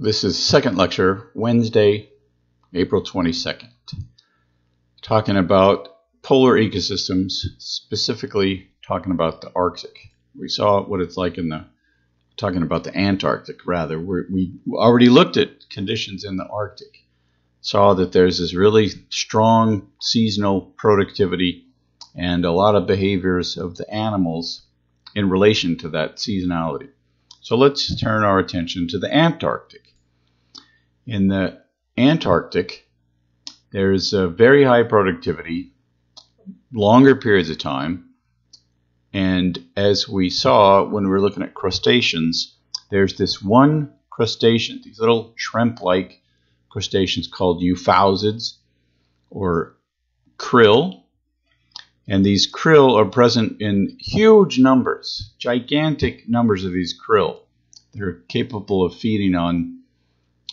This is second lecture, Wednesday, April 22nd, talking about polar ecosystems, specifically talking about the Arctic. We saw what it's like in the, talking about the Antarctic rather. We're, we already looked at conditions in the Arctic, saw that there's this really strong seasonal productivity and a lot of behaviors of the animals in relation to that seasonality. So let's turn our attention to the Antarctic. In the Antarctic, there's a very high productivity, longer periods of time, and as we saw when we were looking at crustaceans, there's this one crustacean, these little shrimp-like crustaceans called euphausiids or krill, and these krill are present in huge numbers, gigantic numbers of these krill. They're capable of feeding on,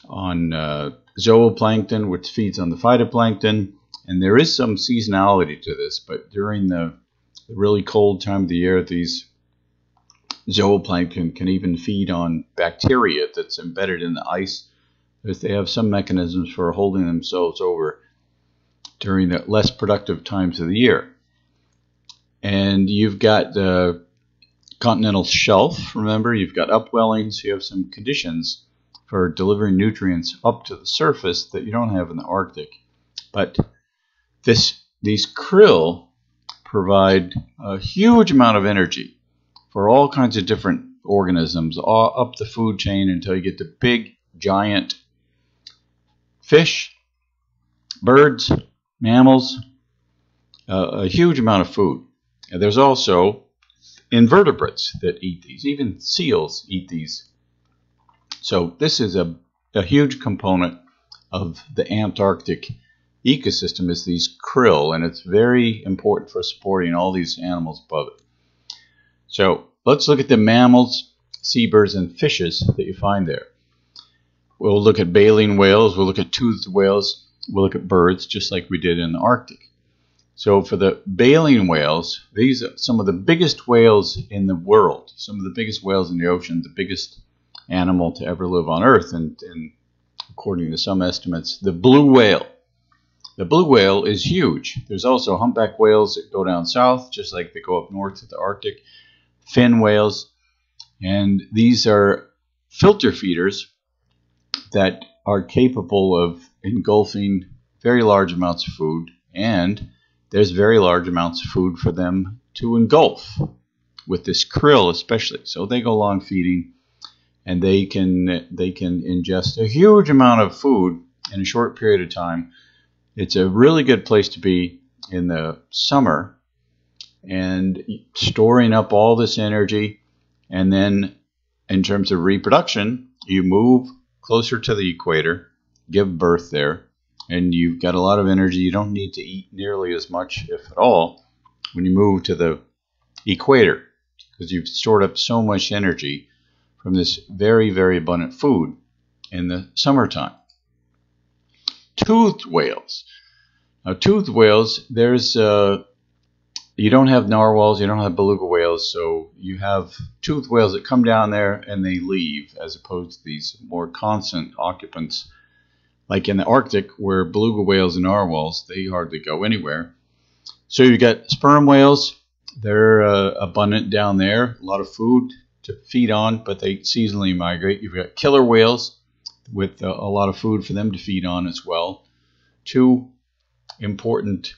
on uh, zooplankton, which feeds on the phytoplankton. And there is some seasonality to this, but during the, really cold time of the year, these zooplankton can even feed on bacteria that's embedded in the ice. They have some mechanisms for holding themselves over during the less productive times of the year and you've got the continental shelf. Remember, you've got upwellings. You have some conditions for delivering nutrients up to the surface that you don't have in the Arctic. But this these krill provide a huge amount of energy for all kinds of different organisms up the food chain until you get to big giant fish, birds, mammals, uh, a huge amount of food. And there's also invertebrates that eat these. Even seals eat these. So this is a, a huge component of the Antarctic ecosystem is these krill, and it's very important for supporting all these animals above it. So let's look at the mammals, seabirds, and fishes that you find there. We'll look at baleen whales, we'll look at toothed whales, we'll look at birds, just like we did in the Arctic. So for the baleen whales, these are some of the biggest whales in the world, some of the biggest whales in the ocean, the biggest animal to ever live on Earth, and, and according to some estimates, the blue whale. The blue whale is huge. There's also humpback whales that go down south, just like they go up north to the Arctic, fin whales, and these are filter feeders that are capable of engulfing very large amounts of food and there's very large amounts of food for them to engulf with this krill especially. So they go along feeding and they can they can ingest a huge amount of food in a short period of time. It's a really good place to be in the summer and storing up all this energy and then in terms of reproduction, you move closer to the equator, give birth there, and you've got a lot of energy. You don't need to eat nearly as much, if at all, when you move to the equator because you've stored up so much energy from this very, very abundant food in the summertime. Toothed whales. Now, toothed whales, there's uh, you don't have narwhals, you don't have beluga whales, so you have toothed whales that come down there and they leave, as opposed to these more constant occupants like in the Arctic, where beluga whales and narwhals, they hardly go anywhere. So you've got sperm whales. They're uh, abundant down there. A lot of food to feed on, but they seasonally migrate. You've got killer whales with uh, a lot of food for them to feed on as well. Two important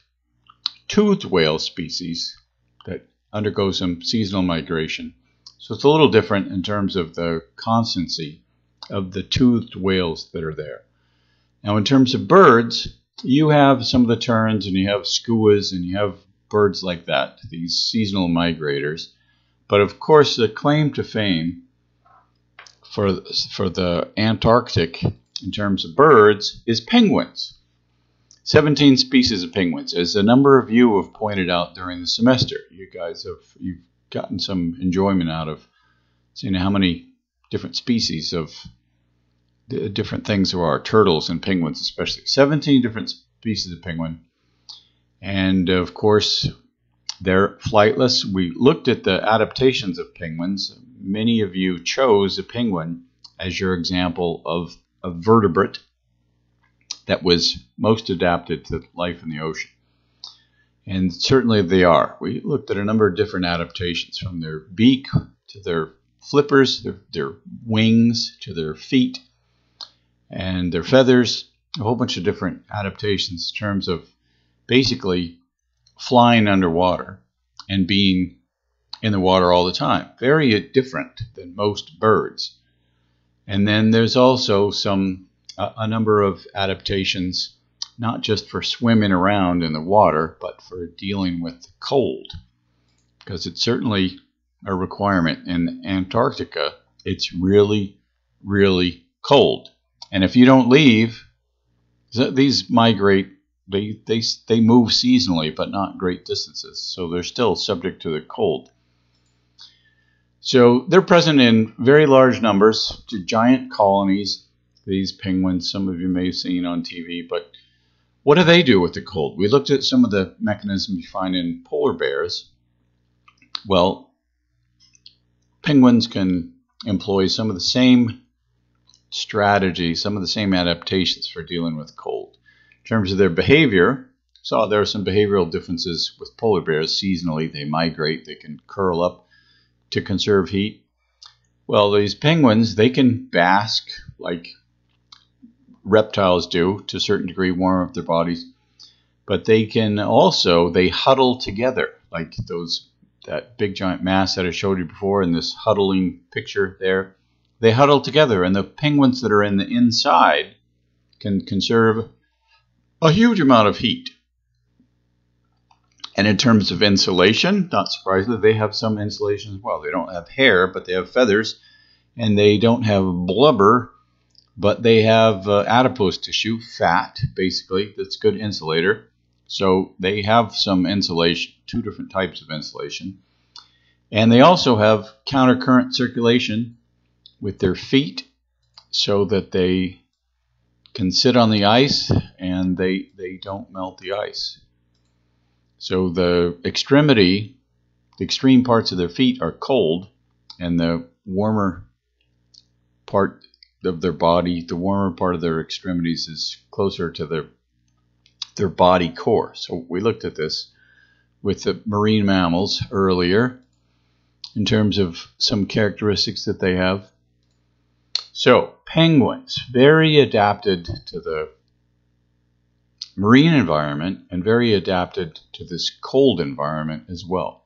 toothed whale species that undergo some seasonal migration. So it's a little different in terms of the constancy of the toothed whales that are there. Now, in terms of birds, you have some of the terns and you have skuas and you have birds like that, these seasonal migrators. But of course, the claim to fame for, for the Antarctic in terms of birds is penguins. 17 species of penguins, as a number of you have pointed out during the semester. You guys have you've gotten some enjoyment out of seeing how many different species of different things there are turtles and penguins, especially 17 different species of penguin. And of course, they're flightless. We looked at the adaptations of penguins. Many of you chose a penguin as your example of a vertebrate that was most adapted to life in the ocean. And certainly they are. We looked at a number of different adaptations from their beak to their flippers, their, their wings to their feet and their feathers, a whole bunch of different adaptations in terms of basically flying underwater and being in the water all the time. Very different than most birds. And then there's also some a, a number of adaptations not just for swimming around in the water, but for dealing with the cold. Because it's certainly a requirement in Antarctica. It's really, really cold. And if you don't leave, these migrate, they, they, they move seasonally, but not great distances. So they're still subject to the cold. So they're present in very large numbers, to giant colonies. These penguins, some of you may have seen on TV, but what do they do with the cold? We looked at some of the mechanisms you find in polar bears. Well, penguins can employ some of the same strategies, some of the same adaptations for dealing with cold. In terms of their behavior, saw there are some behavioral differences with polar bears. Seasonally, they migrate, they can curl up to conserve heat. Well, these penguins, they can bask like reptiles do to a certain degree, warm up their bodies. But they can also they huddle together like those that big giant mass that I showed you before in this huddling picture there. They huddle together, and the penguins that are in the inside can conserve a huge amount of heat. And in terms of insulation, not surprisingly, they have some insulation as well. They don't have hair, but they have feathers, and they don't have blubber but they have uh, adipose tissue, fat, basically, that's good insulator. So they have some insulation, two different types of insulation. And they also have countercurrent circulation with their feet so that they can sit on the ice and they, they don't melt the ice. So the extremity, the extreme parts of their feet are cold, and the warmer part of their body, the warmer part of their extremities is closer to their their body core. So we looked at this with the marine mammals earlier in terms of some characteristics that they have. So penguins, very adapted to the marine environment and very adapted to this cold environment as well.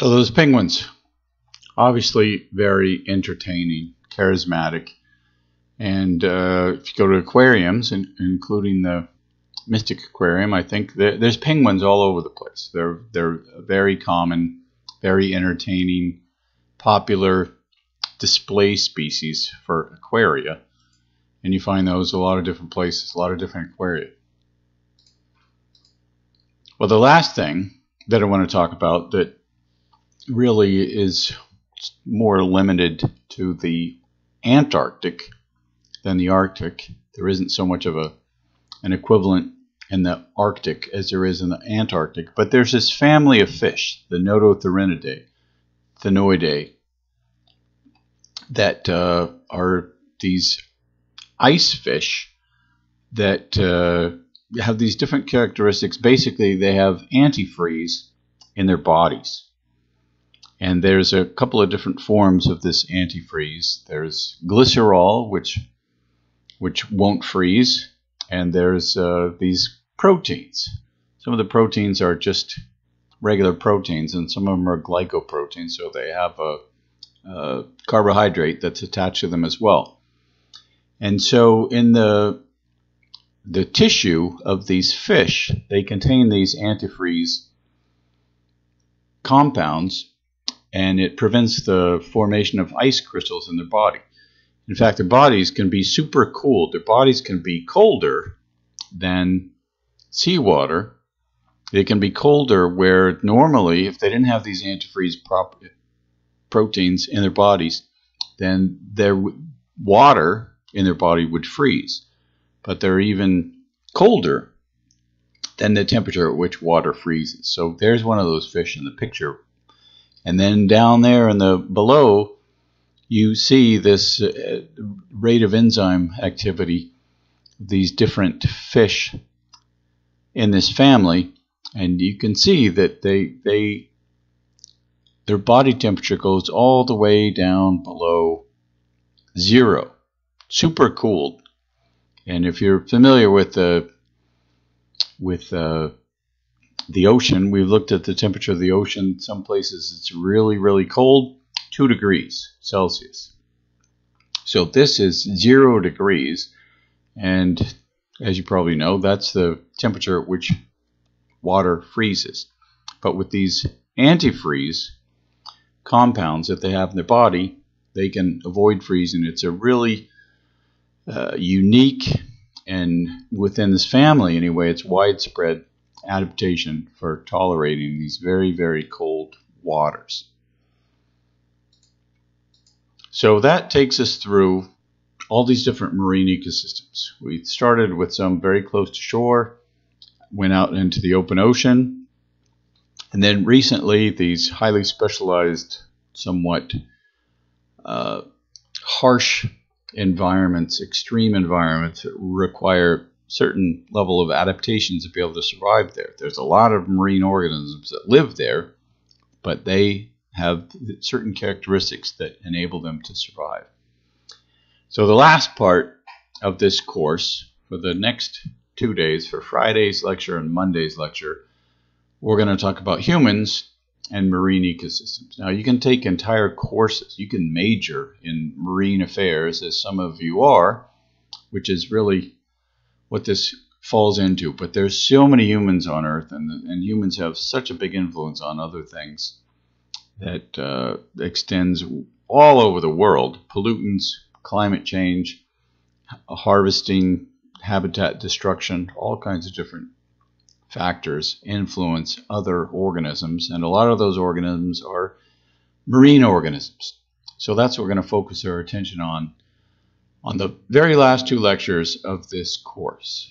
So those penguins obviously very entertaining, charismatic. And uh, if you go to aquariums, in, including the Mystic Aquarium, I think there's penguins all over the place. They're they're very common, very entertaining, popular display species for aquaria, and you find those a lot of different places, a lot of different aquaria. Well, the last thing that I want to talk about that really is more limited to the Antarctic than the Arctic. There isn't so much of a an equivalent in the Arctic as there is in the Antarctic. But there's this family of fish, the Nototheniidae, Thenoidae, that uh, are these ice fish that uh, have these different characteristics. Basically, they have antifreeze in their bodies. And there's a couple of different forms of this antifreeze. There's glycerol, which which won't freeze, and there's uh, these proteins. Some of the proteins are just regular proteins, and some of them are glycoproteins, so they have a, a carbohydrate that's attached to them as well. And so in the the tissue of these fish, they contain these antifreeze compounds, and it prevents the formation of ice crystals in their body. In fact, their bodies can be super cooled. Their bodies can be colder than seawater, They can be colder where normally, if they didn't have these antifreeze proteins in their bodies, then their water in their body would freeze. But they're even colder than the temperature at which water freezes. So there's one of those fish in the picture. And then down there in the below, you see this uh, rate of enzyme activity, these different fish in this family, and you can see that they they their body temperature goes all the way down below zero, super cooled. And if you're familiar with the with uh, the ocean, we've looked at the temperature of the ocean. Some places it's really really cold, two degrees Celsius. So this is zero degrees, and as you probably know, that's the temperature at which water freezes. But with these antifreeze compounds that they have in their body, they can avoid freezing. It's a really uh, unique and within this family anyway, it's widespread adaptation for tolerating these very, very cold waters. So that takes us through all these different marine ecosystems. We started with some very close to shore, went out into the open ocean, and then recently these highly specialized, somewhat uh, harsh environments, extreme environments that require certain level of adaptations to be able to survive there. There's a lot of marine organisms that live there, but they have certain characteristics that enable them to survive. So the last part of this course for the next two days, for Friday's lecture and Monday's lecture, we're going to talk about humans and marine ecosystems. Now, you can take entire courses. You can major in marine affairs, as some of you are, which is really what this falls into. But there's so many humans on Earth, and, and humans have such a big influence on other things that uh, extends all over the world. Pollutants, climate change, harvesting, habitat destruction, all kinds of different factors influence other organisms, and a lot of those organisms are marine organisms. So that's what we're going to focus our attention on on the very last two lectures of this course.